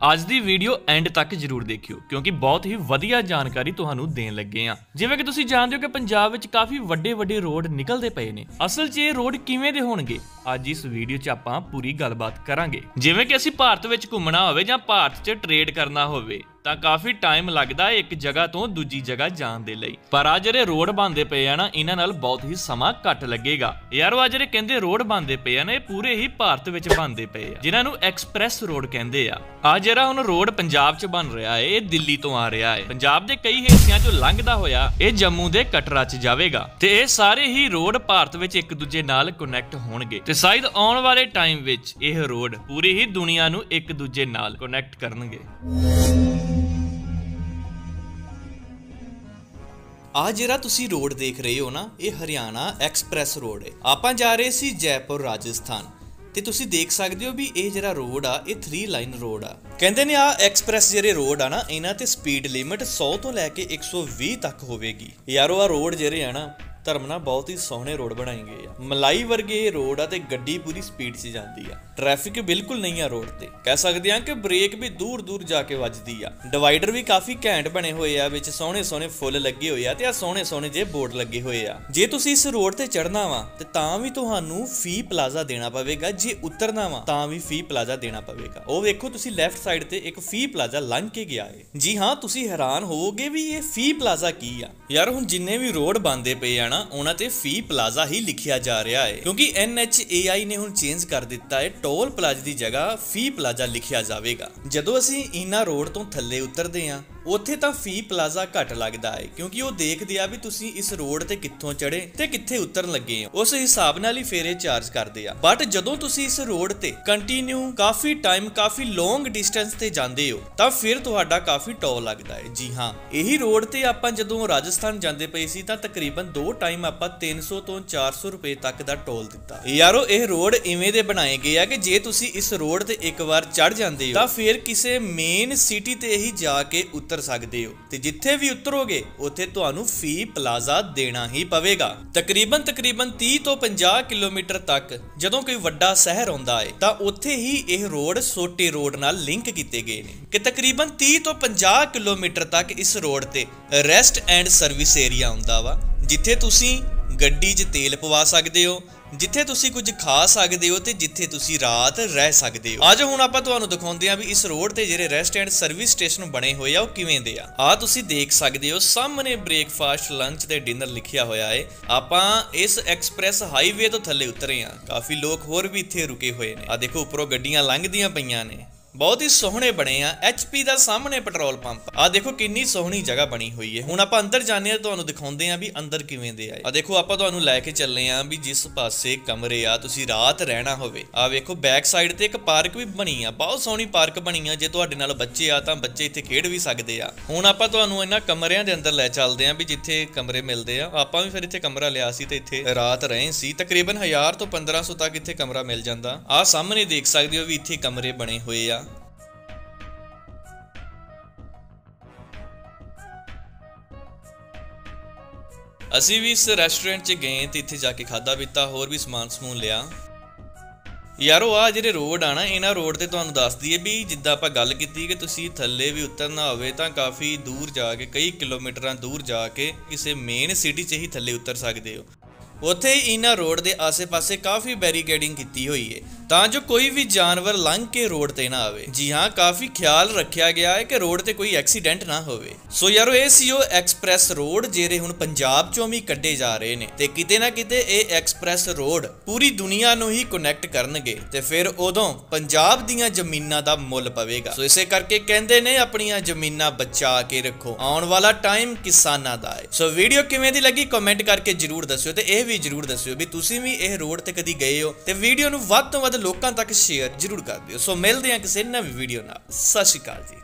ਅੱਜ ਦੀ video and ਤੱਕ ਜਰੂਰ ਦੇਖਿਓ, ਕਿਉਂਕਿ ਬਹੁਤ ਹੀ ਵਧੀਆ ਜਾਣਕਾਰੀ ਤੁਹਾਨੂੰ ਦੇਣ ਲੱਗੇ ਆ ਜਿਵੇਂ ਕਿ ਤੁਸੀਂ ਜਾਣਦੇ ਹੋ ਕਿ ਪੰਜਾਬ ਵਿੱਚ ਕਾਫੀ ਵੱਡੇ ਵੱਡੇ ਰੋਡ ਨਿਕਲਦੇ ਪਏ ਨੇ। ਅਸਲ 'ਚ ਇਹ ਰੋਡ ਕਿਵੇਂ ਦੇ ਹੋਣਗੇ? ਅੱਜ ਇਸ ਵੀਡੀਓ 'ਚ ਆਪਾਂ ਪੂਰੀ ਗੱਲਬਾਤ ਕਰਾਂਗੇ। ਜਿਵੇਂ ਕਿ ਅਸੀਂ ਭਾਰਤ ਵਿੱਚ ਘੁੰਮਣਾ ਹੋਵੇ ਜਾਂ ਭਾਰਤ 'ਚ ਟ੍ਰੇਡ ਕਰਨਾ ਹੋਵੇ। ਤਾਂ ਕਾਫੀ ਟਾਈਮ ਲੱਗਦਾ ਹੈ ਇੱਕ ਜਗ੍ਹਾ ਤੋਂ ਦੂਜੀ ਜਗ੍ਹਾ ਜਾਣ ਦੇ ਲਈ। ਪਰ ਆ ਜਿਹੜੇ ਰੋਡ ਬਣਦੇ ਪਏ ਆ ਨਾ, ਇਹਨਾਂ ਨਾਲ ਬਹੁਤ ਹੀ ਸਮਾਂ ਘੱਟ ਲੱਗੇਗਾ। ਯਾਰ ਉਹ ਜਿਹੜੇ ਕਹਿੰਦੇ ਰੋਡ ਬਣਦੇ ਪਏ ਆ ਨਾ, ਇਹ ਪੂਰੇ ਹੀ ਭਾਰਤ ਵਿੱਚ ਬਣਦੇ ਪਏ ਆ, ਜਿਨ੍ਹਾਂ ਨੂੰ ਐਕਸਪ੍ਰੈਸ ਰੋਡ ਕਹਿੰਦੇ ਆ। ਆ ਜਿਹੜਾ ਹੁਣ ਰੋਡ ਪੰਜਾਬ 'ਚ ਬਣ ਰਿਹਾ ਹੈ ਇਹ ਦਿੱਲੀ ਤੋਂ ਆ ਰਿਹਾ ਹੈ ਪੰਜਾਬ ਦੇ ਕਈ ਹਿੱਸਿਆਂ 'ਚੋਂ ਲੰਘਦਾ ਹੋਇਆ, ਇਹ ਜੰਮੂ ਦੇ ਕਟਰਾ 'ਚ ਜਾਵੇਗਾ। ਤੇ ਇਹ ਸਾਰੇ ਹੀ ਰੋਡ ਭਾਰਤ ਵਿੱਚ ਇੱਕ ਦੂਜੇ ਨਾਲ ਕਨੈਕਟ ਹੋਣਗੇ। ਤੇ ਸ਼ਾਇਦ ਆਉਣ ਵਾਲੇ ਟਾਈਮ ਵਿੱਚ ਇਹ ਰੋਡ ਪੂਰੀ ਹੀ ਦੁਨੀਆ ਨੂੰ ਇੱਕ ਦੂਜੇ ਨਾਲ ਕਨੈਕਟ ਕਰਨਗੇ। ਆ ਜਿਹੜਾ ਤੁਸੀਂ ਰੋਡ ਦੇਖ ਰਹੇ ਹੋ ਨਾ, ਇਹ ਹਰਿਆਣਾ ਐਕਸਪ੍ਰੈਸ ਰੋਡ ਹੈ। ਆਪਾਂ ਜਾ ਰਹੇ ਸੀ ਜੈਪੁਰ, ਰਾਜਸਥਾਨ। ਤੇ ਤੁਸੀਂ ਦੇਖ ਸਕਦੇ ਹੋ ਵੀ ਇਹ ਜਿਹੜਾ ਰੋਡ ਆ, ਇਹ 3 ਲਾਈਨ ਰੋਡ ਆ। ਕਹਿੰਦੇ ਨੇ ਆ ਐਕਸਪ੍ਰੈਸ ਜਿਹੜੇ ਰੋਡ ਆ ਨਾ, ਇਹਨਾਂ ਤੇ ਸਪੀਡ ਲਿਮਿਟ 100 ਤੋਂ ਲੈ ਕੇ 120 ਤੱਕ ਹੋਵੇਗੀ। ਯਾਰੋ, ਆ ਰੋਡ ਜਿਹੜੇ ਆ ਨਾ ਧਰਮ ਨਾਲ ਬਹੁਤ ਹੀ ਸੋਹਣੇ ਰੋਡ ਬਣਾਏ ਗਏ ਆ। ਮਲਾਈ ਵਰਗੇ ਇਹ ਰੋਡ ਆ ਤੇ ਗੱਡੀ ਪੂਰੀ ਸਪੀਡ 'ਚ ਜਾਂਦੀ ਆ। ਟ੍ਰੈਫਿਕ ਬਿਲਕੁਲ ਨਹੀਂ ਆ ਰੋਡ ਤੇ। ਕਹਿ ਸਕਦੇ ਆ ਕਿ ਬ੍ਰੇਕ ਵੀ ਦੂਰ ਦੂਰ ਜਾ ਕੇ ਵੱਜਦੀ ਆ। ਡਿਵਾਈਡਰ ਵੀ ਕਾਫੀ ਘੈਂਟ ਬਣੇ ਹੋਏ ਆ, ਵਿੱਚ ਸੋਹਣੇ ਸੋਹਣੇ ਫੁੱਲ ਲੱਗੇ ਹੋਏ ਆ ਤੇ ਆ ਸੋਹਣੇ ਸੋਹਣੇ ਜੇ ਬੋਰਡ ਲੱਗੇ ਹੋਏ ਆ। ਜੇ ਤੁਸੀਂ ਇਸ ਰੋਡ ਤੇ ਚੜਨਾ ਵਾ, ਤੇ ਤਾਂ ਵੀ ਤੁਹਾਨੂੰ ਫੀ ਪਲਾਜ਼ਾ ਦੇਣਾ ਪਵੇਗਾ। ਜੇ ਉਤਰਨਾ ਵਾ, ਤਾਂ ਵੀ ਫੀ ਪਲਾਜ਼ਾ ਦੇਣਾ ਪਵੇਗਾ। ਉਹ ਵੇਖੋ, ਤੁਸੀਂ ਲੈਫਟ ਸਾਈਡ ਤੇ ਇੱਕ ਫੀ ਪਲਾਜ਼ਾ ਲੰਘ ਕੇ ਗਿਆ ਏ। ਜੀ ਹਾਂ, ਤੁਸੀਂ ਹੈਰਾਨ ਹੋਵੋਗੇ ਵੀ ਇਹ ਫੀ ਪਲਾਜ਼ਾ ਕੀ ਆ? ਯਾਰ, ਹੁਣ ਜਿੰਨੇ ਵੀ ਰੋਡ ਬੰਦੇ ਪਏ ਆ ਨਾ ਉਹਨਾਂ ਤੇ ਫੀ ਪਲਾਜ਼ਾ ਹੀ ਲਿਖਿਆ ਜਾ ਰਿਹਾ ਹੈ। ਕਿਉਂਕਿ NHAI ਨੇ ਹੁਣ ਚੇਂਜ ਕਰ ਦਿੱਤਾ ਹੈ, ਟੋਲ ਪਲਾਜ਼ਾ ਦੀ ਜਗ੍ਹਾ ਫੀ ਪਲਾਜ਼ਾ ਲਿਖਿਆ ਜਾਵੇਗਾ। ਜਦੋਂ ਅਸੀਂ ਇਨਾ ਰੋਡ ਤੋਂ ਥੱਲੇ ਉਤਰਦੇ ਹਾਂ ਉੱਥੇ ਤਾਂ ਫੀ ਪਲਾਜ਼ਾ ਘੱਟ ਲੱਗਦਾ ਹੈ ਕਿਉਂਕਿ ਉਹ ਦੇਖਦੇ ਆ ਵੀ ਤੁਸੀਂ ਇਸ ਰੋਡ ਤੇ ਕਿੱਥੋਂ ਚੜੇ ਤੇ ਕਿੱਥੇ ਉਤਰਨ ਲੱਗੇ ਹੋ ਉਸ ਹਿਸਾਬ ਨਾਲ ਹੀ ਫੇਰੇ ਚਾਰਜ ਕਰਦੇ ਆ। ਬਟ ਜਦੋਂ ਤੁਸੀਂ ਇਸ ਰੋਡ ਤੇ ਕੰਟੀਨਿਊ ਕਾਫੀ ਟਾਈਮ ਕਾਫੀ ਲੌਂਗ ਡਿਸਟੈਂਸ ਤੇ ਜਾਂਦੇ ਹੋ ਤਾਂ ਫਿਰ ਤੁਹਾਡਾ ਕਾਫੀ ਟੋਲ ਲੱਗਦਾ ਹੈ ਜੀ ਹਾਂ, ਇਹੀ ਰੋਡ ਤੇ ਆਪਾਂ ਜਦੋਂ ਰਾਜਸਥਾਨ ਜਾਂਦੇ ਪਏ ਸੀ, ਤਾਂ ਤਕਰੀਬਨ ਦੋ ਟਾਈਮ ਆਪਾਂ 300 ਤੋਂ 400 ਰੁਪਏ ਤੱਕ ਦਾ ਟੋਲ ਦਿੱਤਾ। ਯਾਰੋ, ਇਹ ਰੋਡ ਇਵੇਂ ਦੇ ਬਣਾਏ ਗਏ ਆ ਕਿ ਜੇ ਤੁਸੀਂ ਇਸ ਰੋਡ ਤੇ ਇੱਕ ਵਾਰ ਚੜ ਜਾਂਦੇ ਹੋ ਤਾਂ ਫਿਰ ਕਿਸੇ ਮੇਨ ਸਿਟੀ ਤੇ ਹੀ ਜਾ ਕੇ ਉਤਰ ਸਕਦੇ ਹੋ। ਤੇ ਜਿੱਥੇ ਵੀ ਉਤਰੋਗੇ, ਉੱਥੇ ਤੁਹਾਨੂੰ ਫੀ ਪਲਾਜ਼ਾ ਦੇਣਾ ਹੀ ਪਵੇਗਾ। ਤਕਰੀਬਨ ਤਕਰੀਬਨ 30 ਤੋਂ 50 ਕਿਲੋਮੀਟਰ ਤੱਕ ਜਦੋਂ ਕੋਈ ਵੱਡਾ ਸ਼ਹਿਰ ਆਉਂਦਾ ਹੈ, ਤਾਂ ਉੱਥੇ ਹੀ ਇਹ ਰੋਡ ਛੋਟੇ ਰੋਡ ਨਾਲ ਲਿੰਕ ਕੀਤੇ ਗਏ ਨੇ। ਕਿ ਤਕਰੀਬਨ 30 ਤੋਂ 50 ਕਿਲੋਮੀਟਰ ਤੱਕ ਇਸ ਰੋਡ ਤੇ ਰੈਸਟ ਐਂਡ ਸਰਵਿਸ ਏਰੀਆ ਹੁੰਦਾ ਵਾ, ਜਿੱਥੇ ਤੁਸੀਂ ਗੱਡੀ 'ਚ ਤੇਲ ਪਵਾ ਸਕਦੇ ਹੋ ਜਿੱਥੇ ਤੁਸੀਂ ਕੁਝ ਖਾ ਸਕਦੇ ਹੋ ਤੇ ਜਿੱਥੇ ਤੁਸੀਂ ਰਾਤ ਰਹਿ ਸਕਦੇ ਹੋ। ਅੱਜ ਹੁਣ ਆਪਾਂ ਤੁਹਾਨੂੰ ਦਿਖਾਉਂਦੇ ਹਾਂ ਵੀ ਇਸ ਰੋਡ ਤੇ ਜਿਹੜੇ ਰੈਸਟ ਐਂਡ ਸਰਵਿਸ ਸਟੇਸ਼ਨ ਬਣੇ ਹੋਏ ਆ, ਉਹ ਕਿਵੇਂ ਦੇ ਆ। ਆ ਤੁਸੀਂ ਦੇਖ ਸਕਦੇ ਹੋ, ਸਾਹਮਣੇ ਬ੍ਰੇਕਫਾਸਟ ਲੰਚ ਤੇ ਡਿਨਰ ਲਿਖਿਆ ਹੋਇਆ ਹੈ ਆਪਾਂ ਇਸ ਐਕਸਪ੍ਰੈਸ ਹਾਈਵੇ ਤੋਂ ਥੱਲੇ ਉਤਰੇ ਆ ਕਾਫੀ ਲੋਕ ਹੋਰ ਵੀ ਇੱਥੇ ਰੁਕੇ ਹੋਏ ਨੇ। ਆ ਦੇਖੋ, ਉੱਪਰੋਂ ਗੱਡੀਆਂ ਲੰਘਦੀਆਂ ਪਈਆਂ ਨੇ। ਬਹੁਤ ਹੀ ਸੋਹਣੇ ਬਣੇ ਆ HP ਦਾ ਸਾਹਮਣੇ ਪੈਟਰੋਲ ਪੰਪ। ਆ ਦੇਖੋ ਕਿੰਨੀ ਸੋਹਣੀ ਜਗ੍ਹਾ ਬਣੀ ਹੋਈ ਹੈ। ਹੁਣ ਆਪਾਂ ਅੰਦਰ ਜਾਂਦੇ ਆ ਤੁਹਾਨੂੰ ਦਿਖਾਉਂਦੇ ਆ ਵੀ ਅੰਦਰ ਕਿਵੇਂ ਦੇ ਆ ਆ ਦੇਖੋ ਆਪਾਂ ਤੁਹਾਨੂੰ ਲੈ ਕੇ ਚੱਲੇ ਆ ਵੀ ਜਿਸ ਪਾਸੇ ਕਮਰੇ ਆ, ਤੁਸੀਂ ਰਾਤ ਰਹਿਣਾ ਹੋਵੇ। ਆ ਵੇਖੋ ਬੈਕ ਸਾਈਡ ਤੇ ਇੱਕ ਪਾਰਕ ਵੀ ਬਣੀ ਆ। ਬਹੁਤ ਸੋਹਣੀ ਪਾਰਕ ਬਣੀ ਆ। ਜੇ ਤੁਹਾਡੇ ਨਾਲ ਬੱਚੇ ਆ ਤਾਂ ਬੱਚੇ ਇੱਥੇ ਖੇਡ ਵੀ ਸਕਦੇ ਆ। ਹੁਣ ਆਪਾਂ ਤੁਹਾਨੂੰ ਇਹਨਾਂ ਕਮਰਿਆਂ ਦੇ ਅੰਦਰ ਲੈ ਚੱਲਦੇ ਆ ਵੀ ਜਿੱਥੇ ਕਮਰੇ ਮਿਲਦੇ ਆ। ਆਪਾਂ ਵੀ ਫਿਰ ਇੱਥੇ ਕਮਰਾ ਲਿਆ ਸੀ ਤੇ ਇੱਥੇ ਰਾਤ ਰਹੇ ਸੀ। ਤਕਰੀਬਨ 1000 ਤੋਂ 1500 ਤੱਕ ਇੱਥੇ ਕਮਰਾ ਮਿਲ ਜਾਂਦਾ। ਆ ਸਾਹਮਣੇ ਦੇਖ ਸਕਦੇ ਹੋ ਵੀ ਇੱਥੇ ਕਮਰੇ ਬਣੇ ਹੋਏ ਆ। ਅਸੀਂ ਵੀ ਇਸ ਰੈਸਟੋਰੈਂਟ 'ਚ ਗਏ ਤੇ ਇੱਥੇ ਜਾ ਕੇ ਖਾਦਾ ਪੀਤਾ, ਹੋਰ ਵੀ ਸਮਾਨ ਸਮੂਨ ਲਿਆ। ਯਾਰੋ ਆ ਜਿਹੜੇ ਰੋਡ ਆ ਨਾ, ਇਹਨਾਂ ਰੋਡ ਤੇ ਤੁਹਾਨੂੰ ਦੱਸ ਦਈਏ ਵੀ ਜਿੱਦਾਂ ਆਪਾਂ ਗੱਲ ਕੀਤੀ ਕਿ ਤੁਸੀਂ ਥੱਲੇ ਵੀ ਉਤਰਨਾ ਹੋਵੇ ਤਾਂ ਕਾਫੀ ਦੂਰ ਜਾ ਕੇ, ਕਈ ਕਿਲੋਮੀਟਰਾਂ ਦੂਰ ਜਾ ਕੇ ਕਿਸੇ ਮੇਨ ਸਿਟੀ 'ਚ ਹੀ ਥੱਲੇ ਉਤਰ ਸਕਦੇ ਹੋ। ਉੱਥੇ ਇਹਨਾਂ ਰੋਡ ਦੇ ਆਸੇ-ਪਾਸੇ ਕਾਫੀ ਬੈਰੀਕੇਡਿੰਗ ਕੀਤੀ ਹੋਈ ਹੈ ਤਾਂ ਜੋ ਕੋਈ ਵੀ ਜਾਨਵਰ ਲੰਘ ਕੇ ਰੋਡ ਤੇ ਨਾ ਆਵੇ। ਜੀ ਹਾਂ, ਕਾਫੀ ਖਿਆਲ ਰੱਖਿਆ ਗਿਆ ਹੈ ਕਿ ਰੋਡ ਤੇ ਕੋਈ ਐਕਸੀਡੈਂਟ ਨਾ ਹੋਵੇ। ਸੋ ਯਾਰੋ, ਇਹ ਸੀ ਉਹ ਐਕਸਪ੍ਰੈਸ ਰੋਡ ਜਿਹੜੇ ਹੁਣ ਪੰਜਾਬ ਚੋਂ ਵੀ ਕੱਢੇ ਜਾ ਰਹੇ ਨੇ। ਤੇ ਕਿਤੇ ਨਾ ਕਿਤੇ ਇਹ ਐਕਸਪ੍ਰੈਸ ਰੋਡ ਪੂਰੀ ਦੁਨੀਆ ਨੂੰ ਹੀ ਕਨੈਕਟ ਕਰਨਗੇ ਤੇ ਫਿਰ ਉਦੋਂ ਪੰਜਾਬ ਦੀਆਂ ਜ਼ਮੀਨਾਂ ਦਾ ਮੁੱਲ ਪਵੇਗਾ। ਸੋ ਇਸੇ ਕਰਕੇ ਕਹਿੰਦੇ ਨੇ ਆਪਣੀਆਂ ਜ਼ਮੀਨਾਂ ਬਚਾ ਕੇ ਰੱਖੋ। ਆਉਣ ਵਾਲਾ ਟਾਈਮ ਕਿਸਾਨਾਂ ਦਾ ਹੈ। ਸੋ ਵੀਡੀਓ ਕਿਵੇਂ ਦੀ ਲੱਗੀ ਕਮੈਂਟ ਕਰਕੇ ਜਰੂਰ ਦੱਸਿਓ ਤੇ ਇਹ ਵੀ ਜਰੂਰ ਦੱਸਿਓ ਵੀ ਤੁਸੀਂ ਵੀ ਇਹ ਰੋਡ ਤੇ ਕਦੀ ਗਏ ਹੋ ਤੇ ਵੀਡੀਓ ਨੂੰ ਵੱਧ ਤੋਂ ਵੱਧ ਲੋਕਾਂ ਤੱਕ ਸ਼ੇਅਰ ਜਰੂਰ ਕਰ ਦਿਓ। ਸੋ ਮਿਲਦੇ ਹਾਂ ਕਿਸੇ ਨਵੀਂ ਵੀਡੀਓ ਨਾਲ। ਸਤਿ ਸ਼੍ਰੀ ਅਕਾਲ ਜੀ।